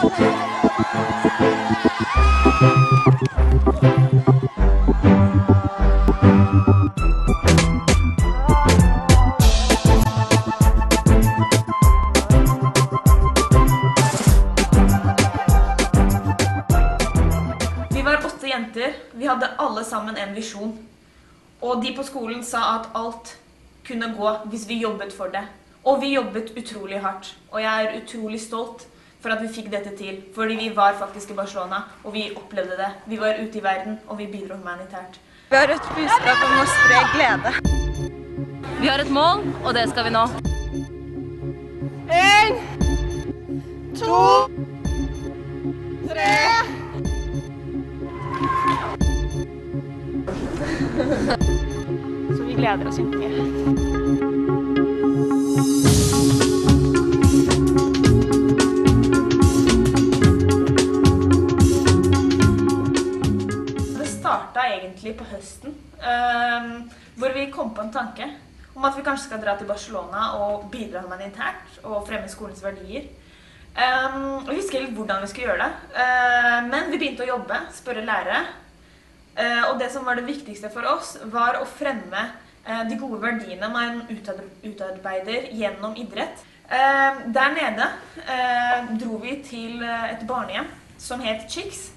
Vi var åtte jenter. Vi hadde alle sammen en visjon. Og de på skolen sa at alt kunne gå hvis vi jobbet for det. Og vi jobbet utrolig hardt. Og jeg er utrolig stolt for at vi fikk dette til. Fordi vi var faktisk i Barcelona, og vi opplevde det. Vi var ute i verden, og vi bidro humanitært. Vi har et budskap om å spre glede. Vi har et mål, og det skal vi nå. En, to, tre. Så vi gleder oss kjempemye. Starta egentlig på høsten, ehm, hvor vi kom på en tanke om at vi kanskje skal dra til Barcelona og bidra humanitært og fremme skolens verdier. Um, vi visste ikke hvordan vi skulle gjøre det, eh, men vi begynte å jobbe, spørre lærere. Eh, og det som var det viktigste for oss, var å fremme eh, de gode verdiene man utarbeider gjennom idrett. Eh, der nede dro vi til et barnehjem som het Chicks.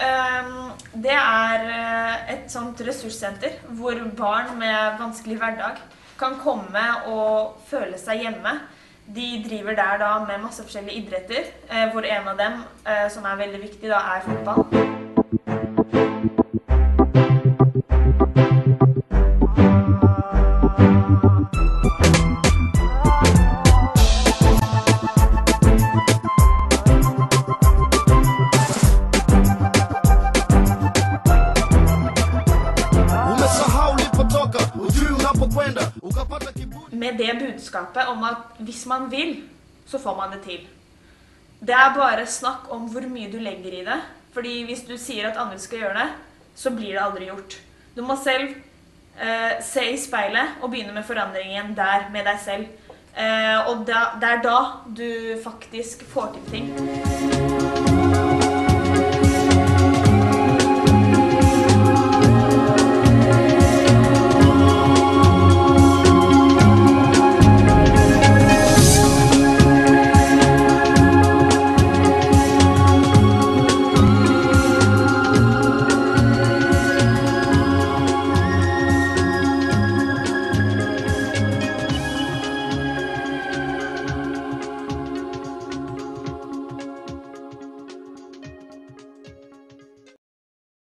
Um, det er eh, et sånt ressurssenter hvor barn med vanskelig hverdag kan komme og føle seg hjemme. De driver der da med masse forskjellige idretter, eh, hvor en av dem, eh, som er veldig viktig, da er fotball. Med det budskapet om at hvis man vil, så får man det til. Det er bare snakk om hvor mye du legger i det. Fordi hvis du sier at andre skal gjøre det, så blir det aldri gjort. Du må selv eh, se i speilet og begynne med forandringen der med deg selv. Eh, og da, det er da du faktisk får til ting.